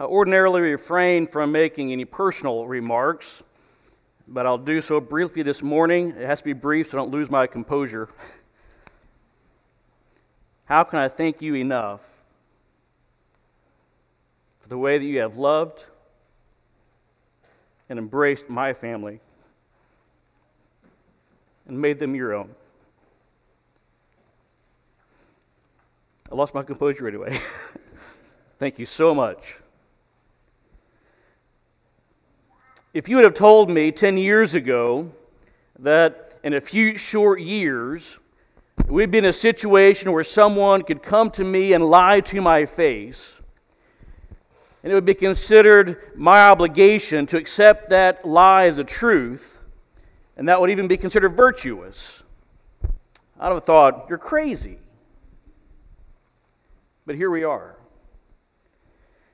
I ordinarily refrain from making any personal remarks, but I'll do so briefly this morning. It has to be brief so I don't lose my composure. How can I thank you enough for the way that you have loved and embraced my family and made them your own? I lost my composure anyway. Thank you so much. If you would have told me 10 years ago that in a few short years we'd be in a situation where someone could come to me and lie to my face, and it would be considered my obligation to accept that lie as a truth, and that would even be considered virtuous, I'd have thought, you're crazy. But here we are.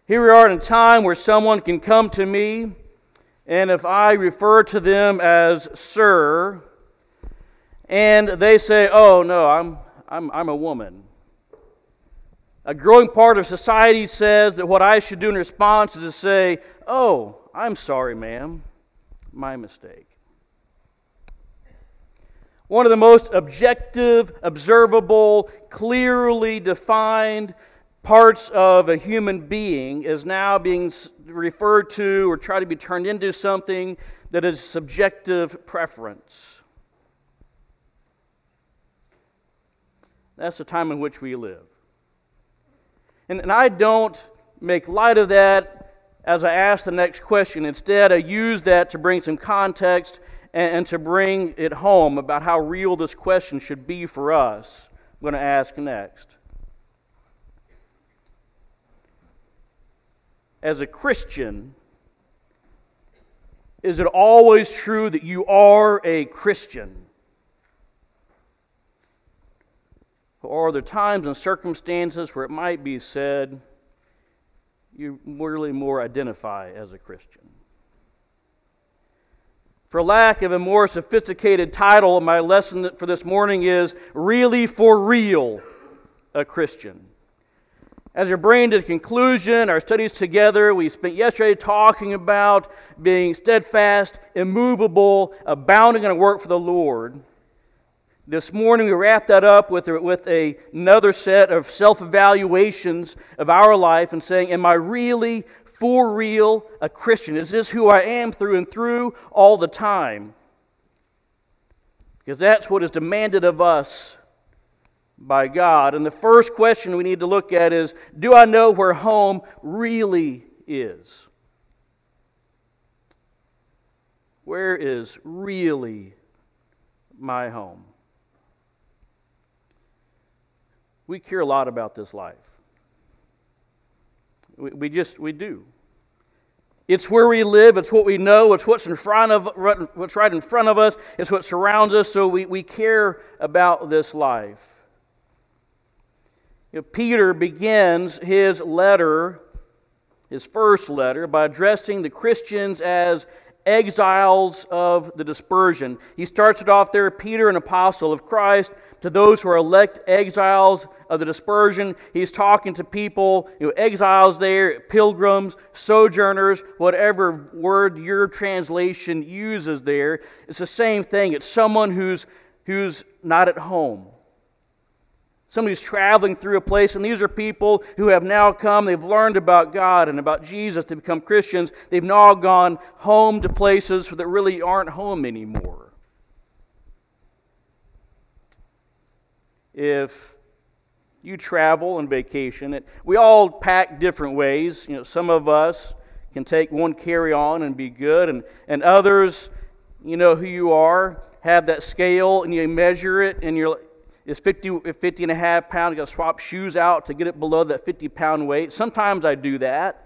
Here we are in a time where someone can come to me and if I refer to them as sir, and they say, oh, no, I'm, I'm, I'm a woman. A growing part of society says that what I should do in response is to say, oh, I'm sorry, ma'am, my mistake. One of the most objective, observable, clearly defined parts of a human being is now being referred to or tried to be turned into something that is subjective preference. That's the time in which we live. And, and I don't make light of that as I ask the next question. Instead, I use that to bring some context and, and to bring it home about how real this question should be for us. I'm going to ask next. As a Christian, is it always true that you are a Christian? Or are there times and circumstances where it might be said you really more identify as a Christian? For lack of a more sophisticated title, my lesson for this morning is Really for Real a Christian. As we bring to conclusion our studies together, we spent yesterday talking about being steadfast, immovable, abounding in a work for the Lord. This morning we wrapped that up with, with a, another set of self evaluations of our life and saying, Am I really, for real, a Christian? Is this who I am through and through all the time? Because that's what is demanded of us by God. And the first question we need to look at is Do I know where home really is? Where is really my home? We care a lot about this life. We, we just, we do. It's where we live. It's what we know. It's what's in front of what's right in front of us. It's what surrounds us. So we, we care about this life. You know, Peter begins his letter, his first letter, by addressing the Christians as exiles of the dispersion. He starts it off there Peter, an apostle of Christ, to those who are elect exiles of the dispersion. He's talking to people, you know, exiles there, pilgrims, sojourners, whatever word your translation uses there. It's the same thing. It's someone who's, who's not at home. Somebody's traveling through a place, and these are people who have now come. They've learned about God and about Jesus to become Christians. They've now gone home to places that really aren't home anymore. If you travel on vacation, it, we all pack different ways. You know, some of us can take one carry on and be good, and, and others, you know who you are, have that scale and you measure it, and you're is 50, 50 and a half pounds. You got to swap shoes out to get it below that 50 pound weight. Sometimes I do that.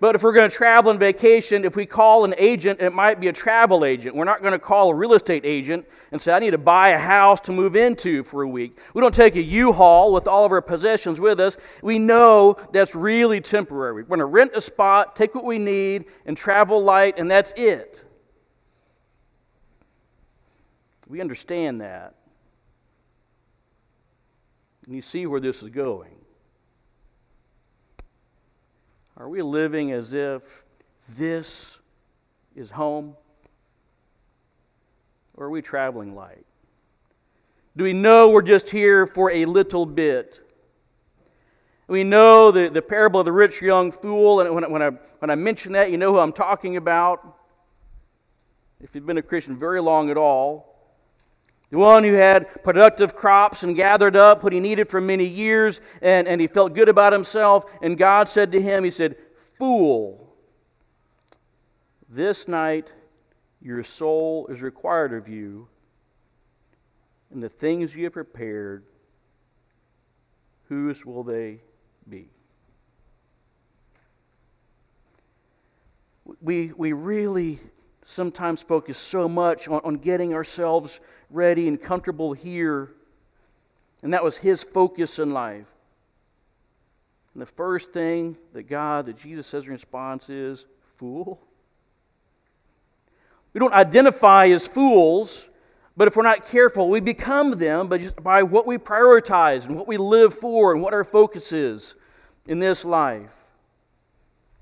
But if we're going to travel on vacation, if we call an agent, it might be a travel agent. We're not going to call a real estate agent and say, I need to buy a house to move into for a week. We don't take a U haul with all of our possessions with us. We know that's really temporary. We're going to rent a spot, take what we need, and travel light, and that's it. We understand that. And you see where this is going. Are we living as if this is home? Or are we traveling light? Do we know we're just here for a little bit? We know the, the parable of the rich young fool, and when, when, I, when I mention that, you know who I'm talking about. If you've been a Christian very long at all, the one who had productive crops and gathered up what he needed for many years, and, and he felt good about himself, and God said to him, He said, Fool, this night your soul is required of you, and the things you have prepared, whose will they be? We, we really sometimes focus so much on, on getting ourselves ready and comfortable here. And that was his focus in life. And the first thing that God, that Jesus says in response is, Fool. We don't identify as fools, but if we're not careful, we become them by, just, by what we prioritize and what we live for and what our focus is in this life.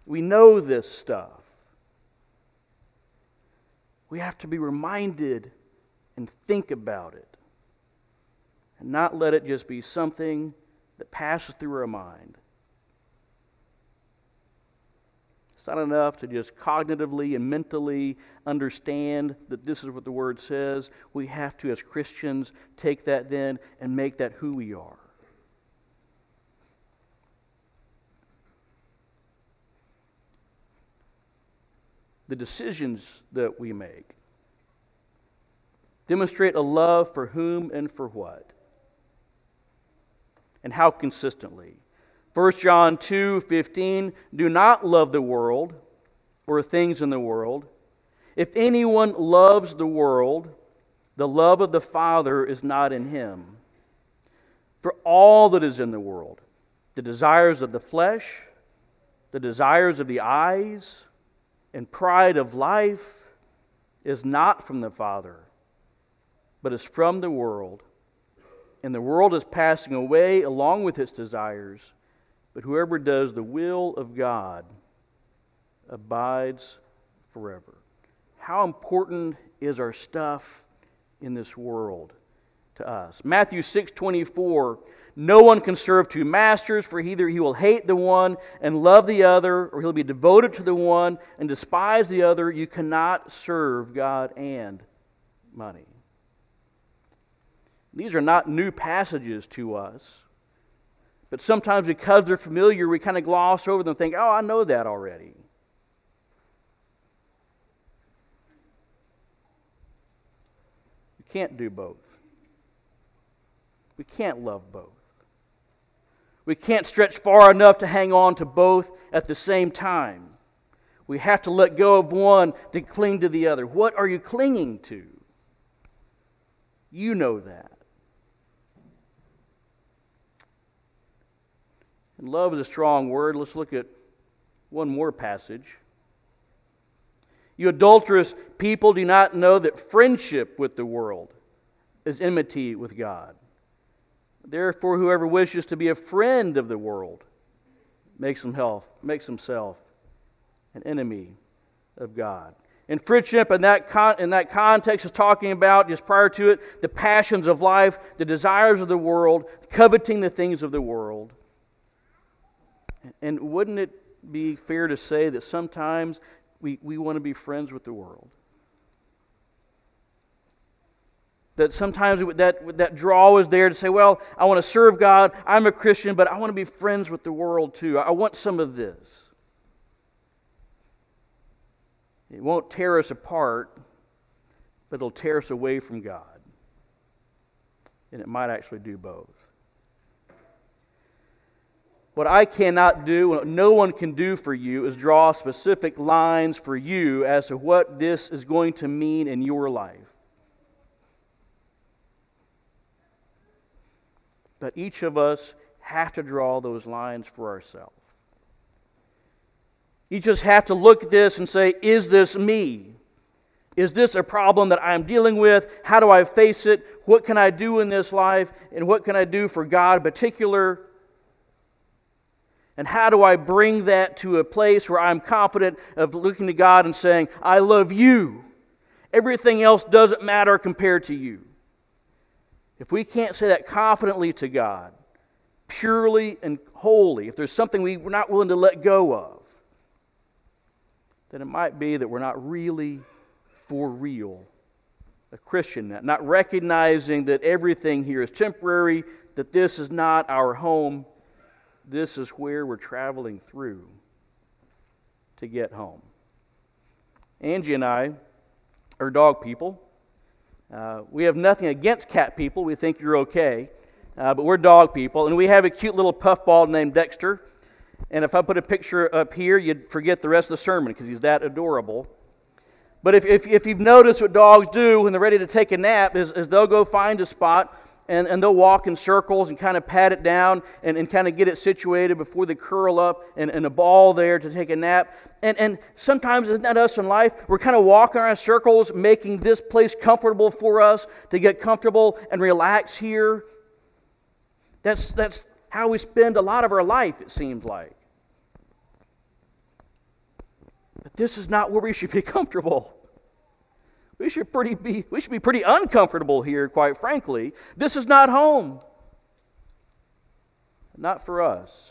We know this stuff. We have to be reminded and think about it and not let it just be something that passes through our mind. It's not enough to just cognitively and mentally understand that this is what the Word says. We have to, as Christians, take that then and make that who we are. The decisions that we make demonstrate a love for whom and for what? And how consistently? 1 John 2 15, do not love the world or things in the world. If anyone loves the world, the love of the Father is not in him. For all that is in the world, the desires of the flesh, the desires of the eyes, and pride of life is not from the Father but is from the world. And the world is passing away along with its desires, but whoever does the will of God abides forever. How important is our stuff in this world to us? Matthew 6 24. No one can serve two masters, for either he will hate the one and love the other, or he'll be devoted to the one and despise the other. You cannot serve God and money. These are not new passages to us. But sometimes because they're familiar, we kind of gloss over them and think, oh, I know that already. We can't do both. We can't love both. We can't stretch far enough to hang on to both at the same time. We have to let go of one to cling to the other. What are you clinging to? You know that. And love is a strong word. Let's look at one more passage. You adulterous people do not know that friendship with the world is enmity with God. Therefore, whoever wishes to be a friend of the world makes himself, makes himself an enemy of God. And friendship in that, con- in that context is talking about, just prior to it, the passions of life, the desires of the world, coveting the things of the world. And wouldn't it be fair to say that sometimes we, we want to be friends with the world? That sometimes that, that draw is there to say, well, I want to serve God, I'm a Christian, but I want to be friends with the world too. I want some of this. It won't tear us apart, but it'll tear us away from God. And it might actually do both. What I cannot do, what no one can do for you, is draw specific lines for you as to what this is going to mean in your life. But each of us have to draw those lines for ourselves. You just have to look at this and say, is this me? Is this a problem that I'm dealing with? How do I face it? What can I do in this life? And what can I do for God in particular? And how do I bring that to a place where I'm confident of looking to God and saying, I love you? Everything else doesn't matter compared to you. If we can't say that confidently to God, purely and wholly, if there's something we, we're not willing to let go of, then it might be that we're not really for real a Christian, not recognizing that everything here is temporary, that this is not our home, this is where we're traveling through to get home. Angie and I are dog people. Uh, we have nothing against cat people. We think you're okay. Uh, but we're dog people. And we have a cute little puffball named Dexter. And if I put a picture up here, you'd forget the rest of the sermon because he's that adorable. But if, if, if, you've noticed what dogs do when they're ready to take a nap, is, is they'll go find a spot and, and they'll walk in circles and kind of pat it down and, and kind of get it situated before they curl up in, in a ball there to take a nap. And, and sometimes, isn't that us in life? We're kind of walking around circles, making this place comfortable for us to get comfortable and relax here. That's, that's how we spend a lot of our life, it seems like. But this is not where we should be comfortable. We should, pretty be, we should be pretty uncomfortable here, quite frankly. This is not home. Not for us.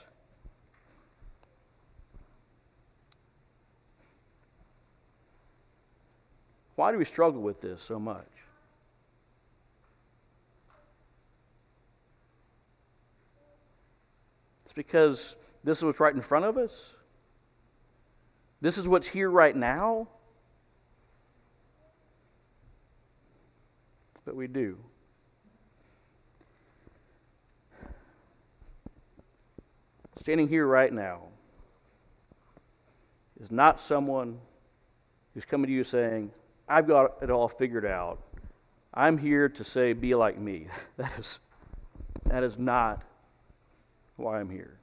Why do we struggle with this so much? It's because this is what's right in front of us. This is what's here right now. But we do. Standing here right now is not someone who's coming to you saying, I've got it all figured out. I'm here to say, be like me. That is, that is not why I'm here.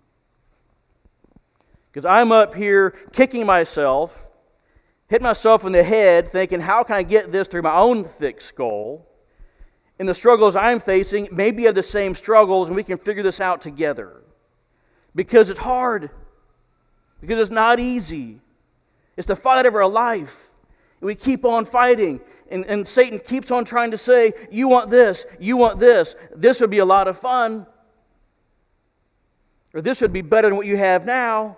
Because I'm up here kicking myself, hitting myself in the head, thinking, how can I get this through my own thick skull? And the struggles I'm facing maybe have the same struggles, and we can figure this out together. Because it's hard, because it's not easy. It's the fight of our life. We keep on fighting. And, and Satan keeps on trying to say, You want this, you want this. This would be a lot of fun. Or this would be better than what you have now.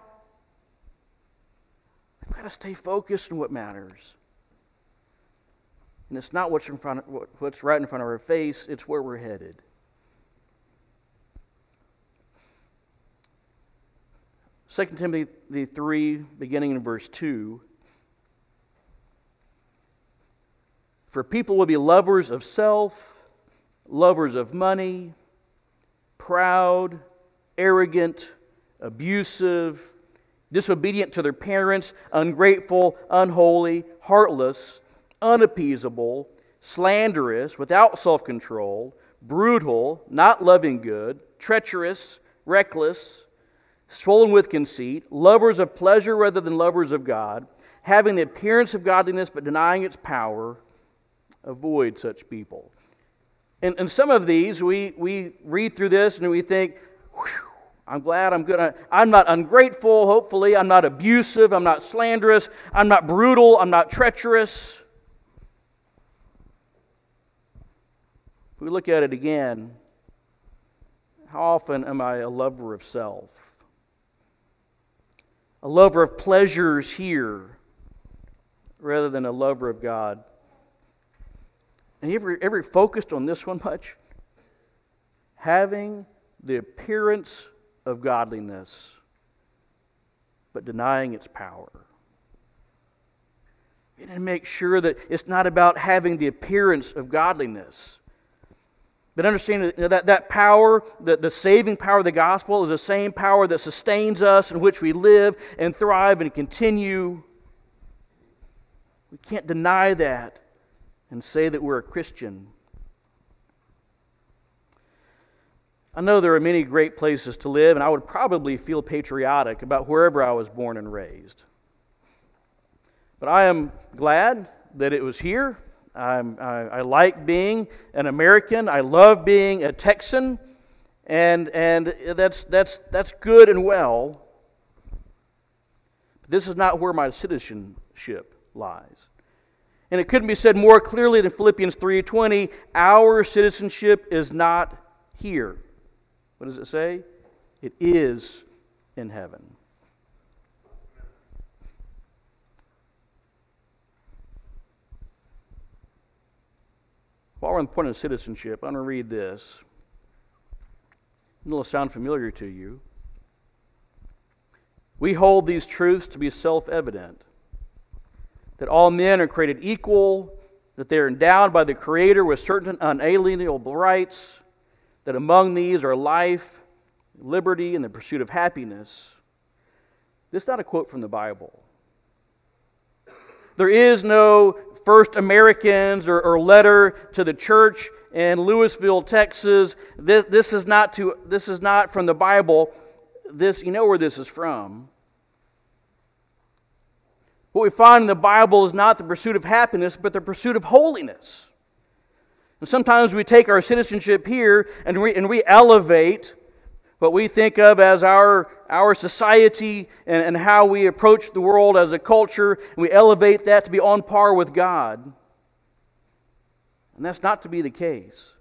We've got to stay focused on what matters. And it's not what's, in front of, what's right in front of our face, it's where we're headed. Second Timothy 3, beginning in verse 2. For people will be lovers of self, lovers of money, proud, arrogant, abusive, disobedient to their parents, ungrateful, unholy, heartless, unappeasable, slanderous, without self control, brutal, not loving good, treacherous, reckless, swollen with conceit, lovers of pleasure rather than lovers of God, having the appearance of godliness but denying its power. Avoid such people. And, and some of these, we, we read through this and we think, I'm glad I'm good. I'm not ungrateful, hopefully. I'm not abusive. I'm not slanderous. I'm not brutal. I'm not treacherous. If we look at it again, how often am I a lover of self? A lover of pleasures here rather than a lover of God? And you ever, ever focused on this one much? Having the appearance of godliness, but denying its power. And make sure that it's not about having the appearance of godliness. But understand that, that power, the, the saving power of the gospel, is the same power that sustains us, in which we live and thrive and continue. We can't deny that and say that we're a Christian. I know there are many great places to live, and I would probably feel patriotic about wherever I was born and raised. But I am glad that it was here. I, I like being an American. I love being a Texan, and, and that's, that's, that's good and well. But this is not where my citizenship lies. And it couldn't be said more clearly than Philippians 3:20, our citizenship is not here. What does it say? It is in heaven. While we're on the point of citizenship, I'm going to read this. It'll sound familiar to you. We hold these truths to be self evident that all men are created equal, that they are endowed by the Creator with certain unalienable rights, that among these are life, liberty, and the pursuit of happiness. This is not a quote from the Bible. There is no first Americans or, or letter to the church in Lewisville, Texas. This, this, is not to, this is not from the Bible. This, you know where this is from. What we find in the Bible is not the pursuit of happiness, but the pursuit of holiness. And sometimes we take our citizenship here and we, and we elevate what we think of as our, our society and, and how we approach the world as a culture, and we elevate that to be on par with God. And that's not to be the case.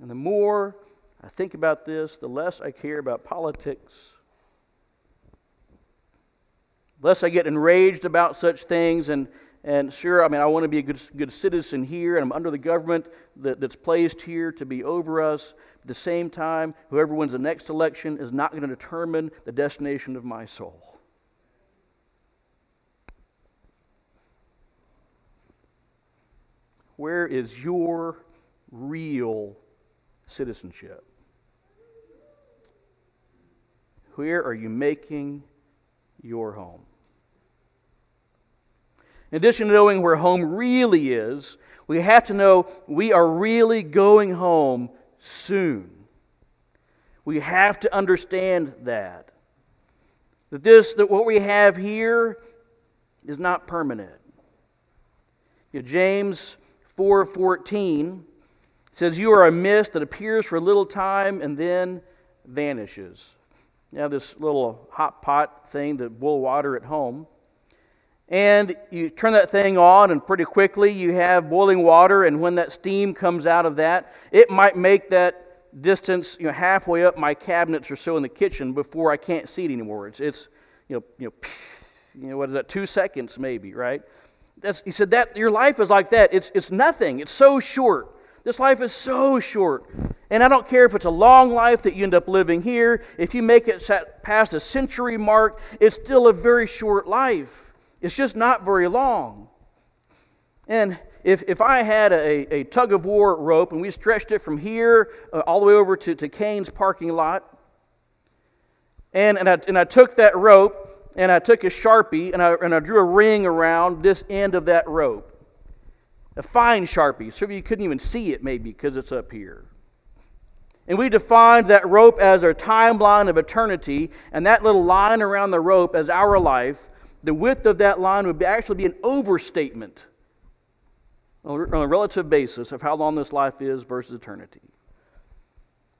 And the more I think about this, the less I care about politics, the less I get enraged about such things. And, and sure, I mean, I want to be a good, good citizen here, and I'm under the government that, that's placed here to be over us. At the same time, whoever wins the next election is not going to determine the destination of my soul. Where is your real citizenship? Where are you making your home? In addition to knowing where home really is, we have to know we are really going home soon. We have to understand that. That this, that what we have here is not permanent. You know, James 4:14 says, "You are a mist that appears for a little time and then vanishes." Have this little hot pot thing that boil water at home. And you turn that thing on, and pretty quickly you have boiling water. And when that steam comes out of that, it might make that distance, you know, halfway up my cabinets or so in the kitchen before I can't see it anymore. It's, it's you know, you know, you know, what is that? Two seconds maybe, right? That's, he said that your life is like that. It's, it's nothing. It's so short. This life is so short. And I don't care if it's a long life that you end up living here. If you make it past a century mark, it's still a very short life. It's just not very long. And if, if I had a, a tug of war rope and we stretched it from here uh, all the way over to, to Cane's parking lot, and, and, I, and I took that rope and I took a sharpie and I, and I drew a ring around this end of that rope. A fine sharpie, so you couldn't even see it maybe because it's up here. And we defined that rope as our timeline of eternity, and that little line around the rope as our life the width of that line would be actually be an overstatement on a relative basis of how long this life is versus eternity.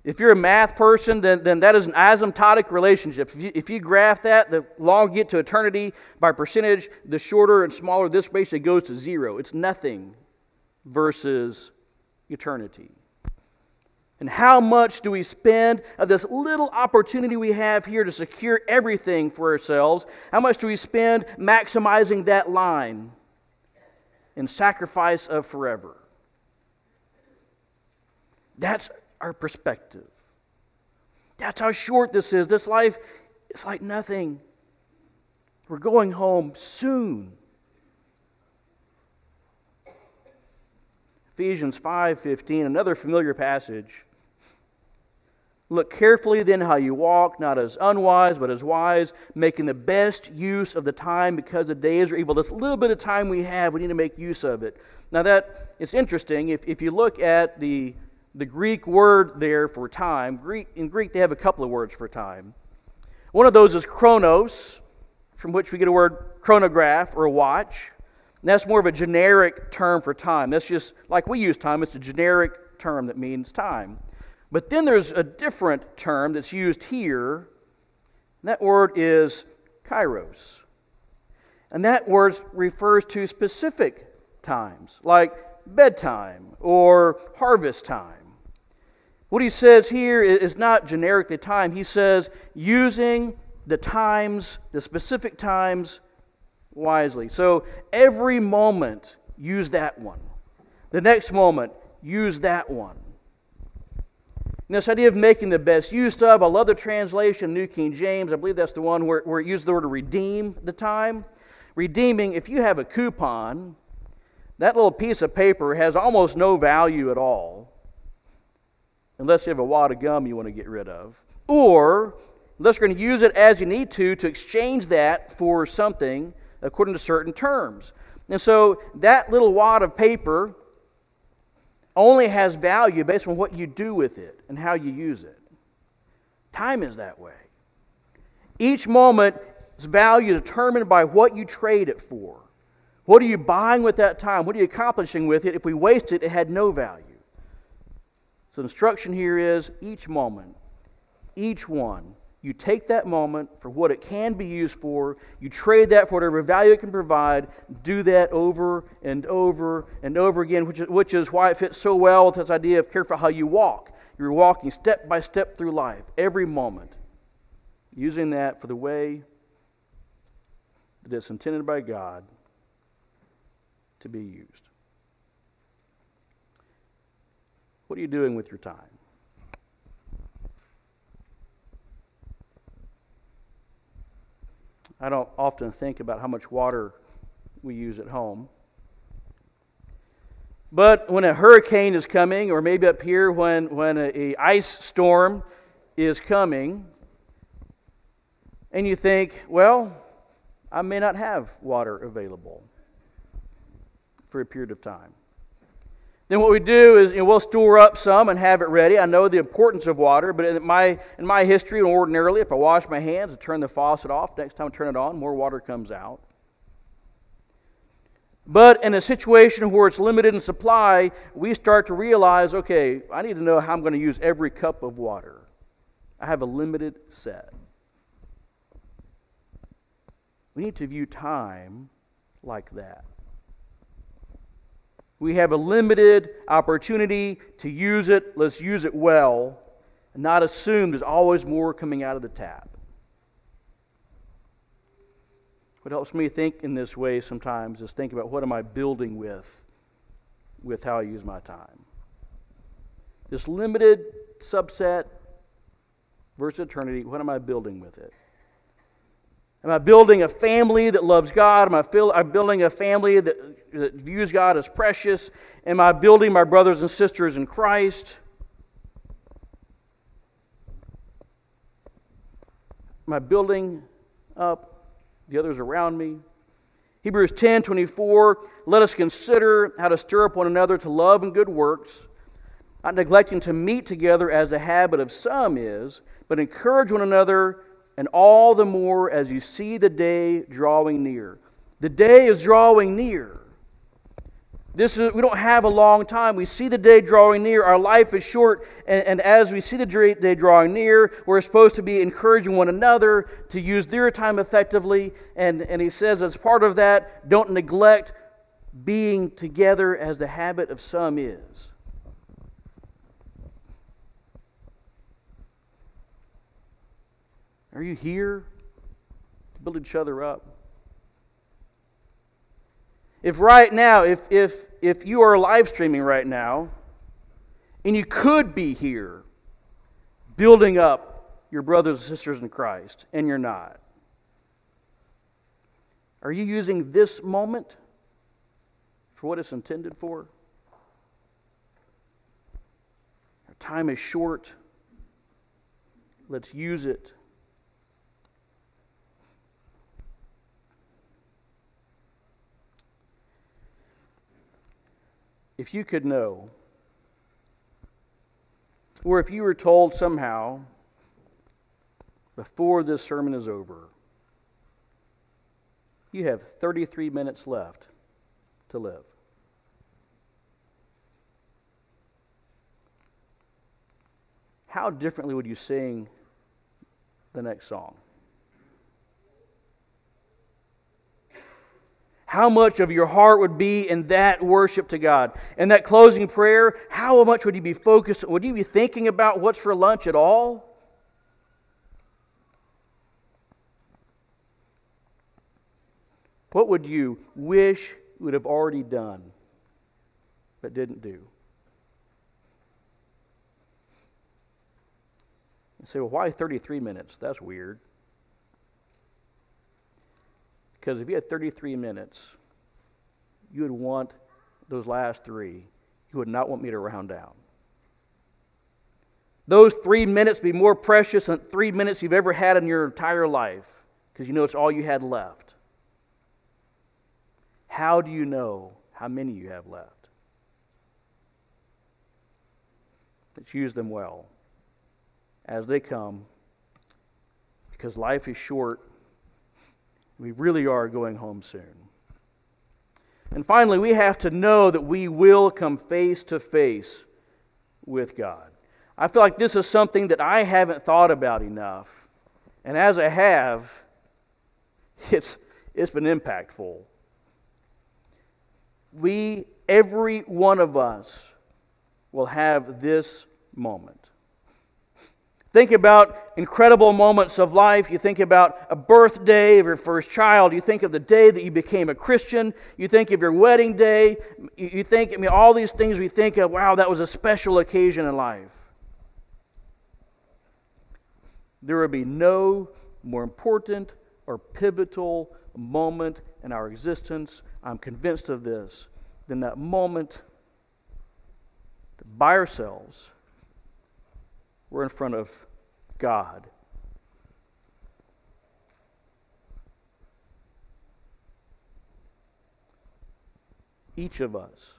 If you're a math person, then, then that is an asymptotic relationship. If you, if you graph that, the longer you get to eternity by percentage, the shorter and smaller this basically goes to zero. It's nothing versus eternity. And how much do we spend of this little opportunity we have here to secure everything for ourselves? How much do we spend maximizing that line in sacrifice of forever? That's our perspective. That's how short this is. This life is like nothing. We're going home soon. Ephesians 5:15, another familiar passage. Look carefully then how you walk, not as unwise, but as wise, making the best use of the time because the days are evil. This little bit of time we have, we need to make use of it. Now that it's interesting, if, if you look at the, the Greek word there for time, Greek, in Greek they have a couple of words for time. One of those is chronos, from which we get a word chronograph or watch. And that's more of a generic term for time. That's just like we use time, it's a generic term that means time. But then there's a different term that's used here. that word is kairos. And that word refers to specific times, like bedtime or harvest time. What he says here is not generically time. He says using the times, the specific times, wisely. So every moment, use that one. The next moment, use that one. And this idea of making the best use of, I love the translation, New King James. I believe that's the one where, where it uses the word redeem the time. Redeeming, if you have a coupon, that little piece of paper has almost no value at all, unless you have a wad of gum you want to get rid of. Or, unless you're going to use it as you need to to exchange that for something according to certain terms. And so that little wad of paper only has value based on what you do with it and how you use it. Time is that way. Each moment's value is determined by what you trade it for. What are you buying with that time? What are you accomplishing with it? If we waste it, it had no value. So, the instruction here is each moment, each one, you take that moment for what it can be used for, you trade that for whatever value it can provide, do that over and over and over again, which is, which is why it fits so well with this idea of careful how you walk. You're walking step by step through life, every moment, using that for the way that it's intended by God to be used. What are you doing with your time? I don't often think about how much water we use at home. But when a hurricane is coming, or maybe up here when, when a, a ice storm is coming, and you think, well, I may not have water available for a period of time. Then what we do is you know, we'll store up some and have it ready. I know the importance of water, but in my, in my history, ordinarily, if I wash my hands and turn the faucet off, next time I turn it on, more water comes out. But in a situation where it's limited in supply, we start to realize okay, I need to know how I'm going to use every cup of water. I have a limited set. We need to view time like that. We have a limited opportunity to use it. Let's use it well and not assume there's always more coming out of the tap. What helps me think in this way sometimes is think about what am I building with with how I use my time. This limited subset versus eternity, what am I building with it? Am I building a family that loves God? Am I, feel, am building a family that, that views God as precious? Am I building my brothers and sisters in Christ? Am I building up the others around me? Hebrews 10 24, let us consider how to stir up one another to love and good works, not neglecting to meet together as the habit of some is, but encourage one another and all the more as you see the day drawing near. The day is drawing near. This is, we don't have a long time. We see the day drawing near. Our life is short. And, and, as we see the day drawing near, we're supposed to be encouraging one another to use their time effectively. And, and he says, as part of that, don't neglect being together as the habit of some is. Are you here to build each other up? If right now, if, if, if you are live streaming right now, and you could be here building up your brothers and sisters in Christ, and you're not, are you using this moment for what it's intended for? Our time is short. Let's use it if you could know, or if you were told somehow before this sermon is over, you have 33 minutes left to live. How differently would you sing the next song? How much of your heart would be in that worship to God. And that closing prayer, how much would you be focused? Would you be thinking about what's for lunch at all? What would you wish you would have already done but didn't do? You say, well, why 33 minutes? That's weird. Because if you had 33 minutes, you would want those last three. You would not want me to round down. Those three minutes be more precious than three minutes you've ever had in your entire life because you know it's all you had left. How do you know how many you have left? Let's use them well as they come because life is short. We really are going home soon. And finally, we have to know that we will come face to face with God. I feel like this is something that I haven't thought about enough. And as I have, it's, it's been impactful we, every one of us, will have this moment. Think about incredible moments of life. You think about a birthday of your first child. You think of the day that you became a Christian. You think of your wedding day. You think, I mean, all these things we think of, wow, that was a special occasion in life. There will be no more important or pivotal moment in our existence I'm convinced of this, than that moment by ourselves, we're in front of God. Each of us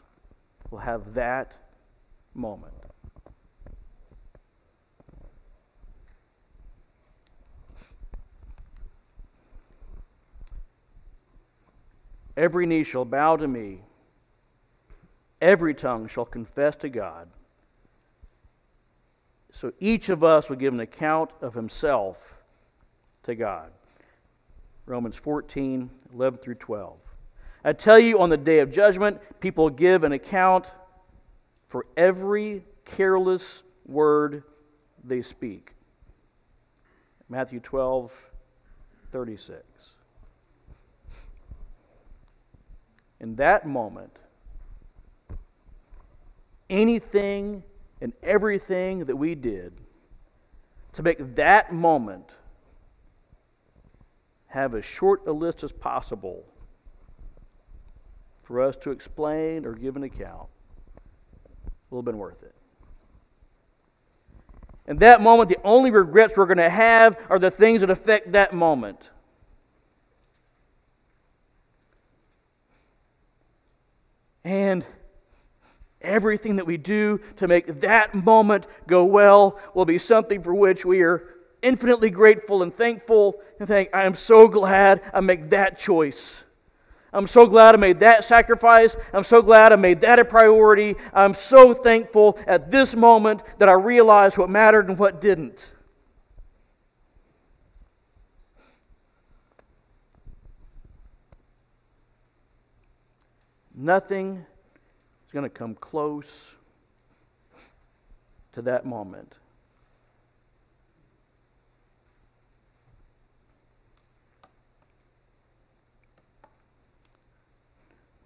will have that moment. Every knee shall bow to me, every tongue shall confess to God. So each of us will give an account of himself to God. Romans 14, 11 through 12. I tell you, on the day of judgment, people give an account for every careless word they speak. Matthew 12, 36. in that moment, anything and everything that we did to make that moment have as short a list as possible for us to explain or give an account will have been worth it. In that moment, the only regrets we're going to have are the things that affect that moment. And everything that we do to make that moment go well will be something for which we are infinitely grateful and thankful and think, I am so glad I made that choice. I'm so glad I made that sacrifice. I'm so glad I made that a priority. I'm so thankful at this moment that I realized what mattered and what didn't. Nothing going to come close to that moment.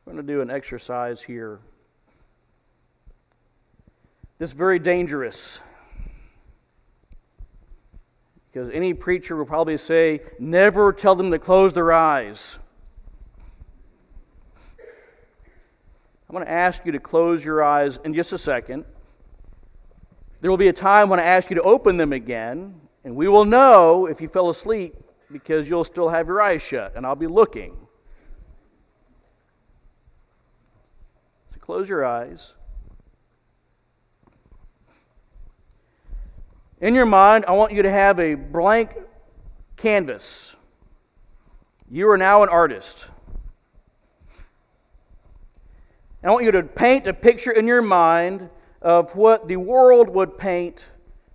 We're going to do an exercise here. This is very dangerous. Because any preacher will probably say, never tell them to close their eyes. I'm going to ask you to close your eyes in just a second. There will be a time when I ask you to open them again, and we will know if you fell asleep because you'll still have your eyes shut, and I'll be looking. So close your eyes. In your mind, I want you to have a blank canvas. You are now an artist. I want you to paint a picture in your mind of what the world would paint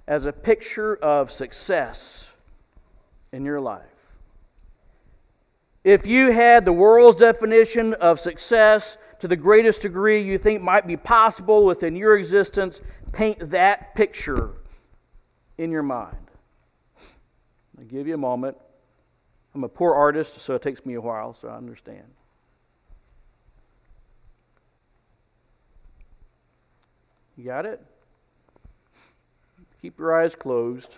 as a picture of success in your life. If you had the world's definition of success to the greatest degree you think might be possible within your existence, paint that picture in your mind. I'll give you a moment. I'm a poor artist, so it takes me a while, so I understand. You got it? Keep your eyes closed.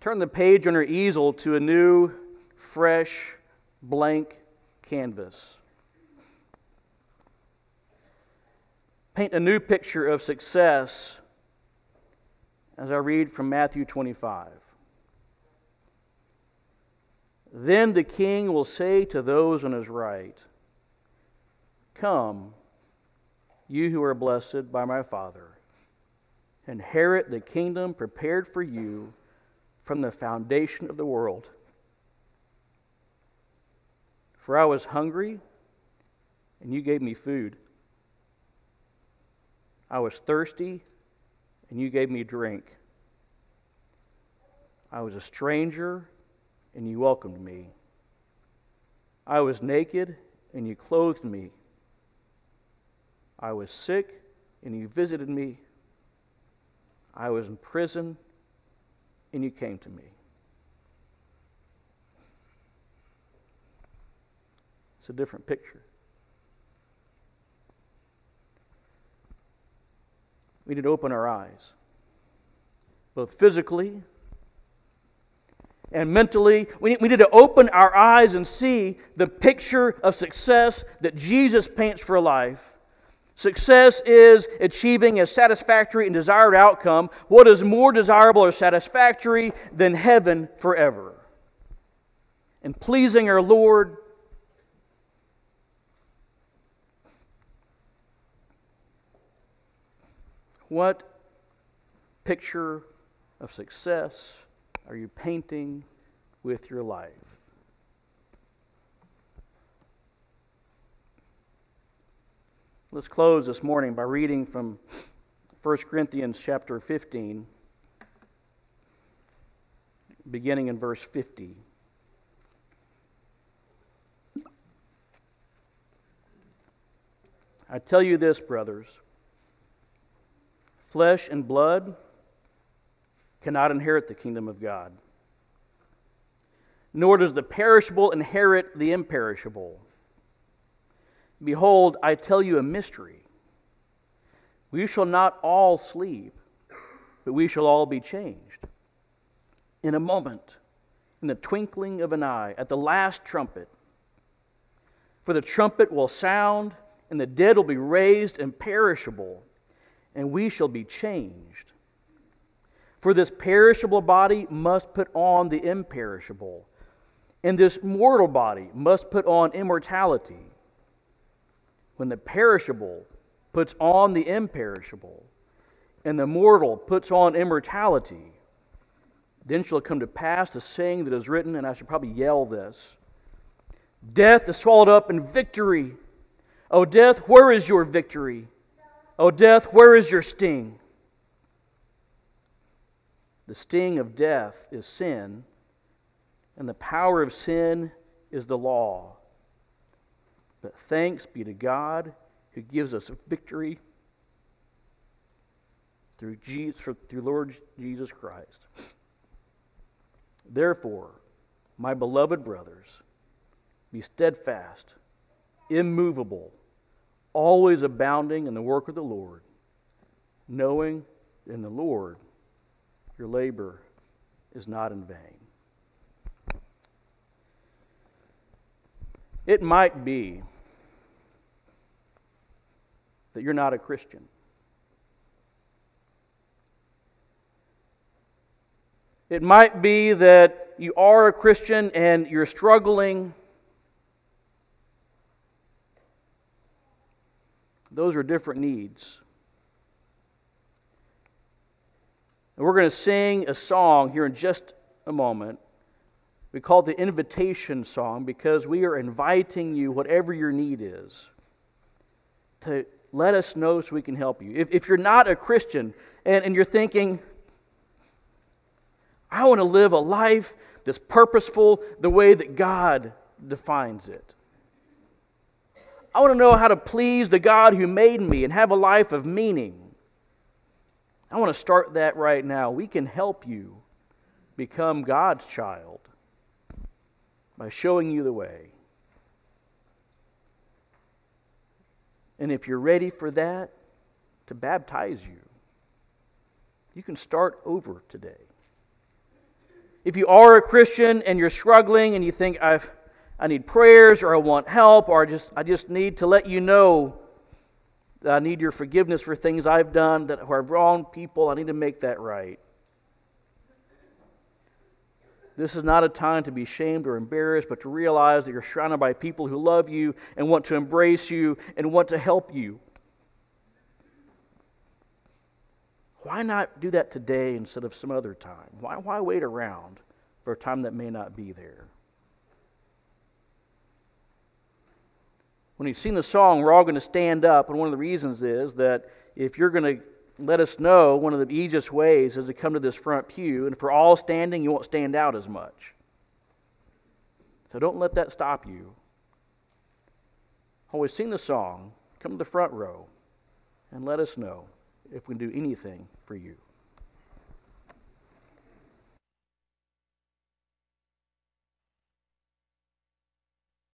Turn the page on your easel to a new, fresh, blank canvas. Paint a new picture of success as I read from Matthew 25. Then the king will say to those on his right, Come, you who are blessed by my Father, inherit the kingdom prepared for you from the foundation of the world. For I was hungry, and you gave me food. I was thirsty, and you gave me drink. I was a stranger, and you welcomed me. I was naked, and you clothed me. I was sick, and you visited me. I was in prison, and you came to me. It's a different picture. we need to open our eyes, both physically and mentally. We need, we need to open our eyes and see the picture of success that Jesus paints for life. Success is achieving a satisfactory and desired outcome. What is more desirable or satisfactory than heaven forever? And pleasing our Lord What picture of success are you painting with your life? Let's close this morning by reading from 1 Corinthians chapter 15, beginning in verse 50. I tell you this, brothers. Flesh and blood cannot inherit the kingdom of God, nor does the perishable inherit the imperishable. Behold, I tell you a mystery. We shall not all sleep, but we shall all be changed. In a moment, in the twinkling of an eye, at the last trumpet. For the trumpet will sound, and the dead will be raised imperishable and we shall be changed. For this perishable body must put on the imperishable, and this mortal body must put on immortality. When the perishable puts on the imperishable, and the mortal puts on immortality, then shall it come to pass the saying that is written, and I should probably yell this Death is swallowed up in victory. O death, where is your victory? O death, where is your sting? The sting of death is sin, and the power of sin is the law. But thanks be to God who gives us victory through, Jesus, through Lord Jesus Christ. Therefore, my beloved brothers, be steadfast, immovable always abounding in the work of the Lord, knowing in the Lord your labor is not in vain. It might be that you're not a Christian. It might be that you are a Christian and you're struggling Those are different needs. And we're going to sing a song here in just a moment. We call it the invitation song because we are inviting you, whatever your need is, to let us know so we can help you. If, if you're not a Christian and, and you're thinking, I want to live a life that's purposeful the way that God defines it. I want to know how to please the God who made me and have a life of meaning. I want to start that right now. We can help you become God's child by showing you the way. And if you're ready for that, to baptize you, you can start over today. If you are a Christian and you're struggling and you think, I've, I need prayers or I want help or I just, I just need to let you know that I need your forgiveness for things I've done that are wrong people, I need to make that right. This is not a time to be shamed or embarrassed, but to realize that you're surrounded by people who love you and want to embrace you and want to help you. Why not do that today instead of some other time? Why, why wait around for a time that may not be there? When you've seen the song, we're all going to stand up, and one of the reasons is that if you're going to let us know, one of the easiest ways is to come to this front pew, and we're all standing, you won't stand out as much. So don't let that stop you. Always sing the song, come to the front row, and let us know if we can do anything for you.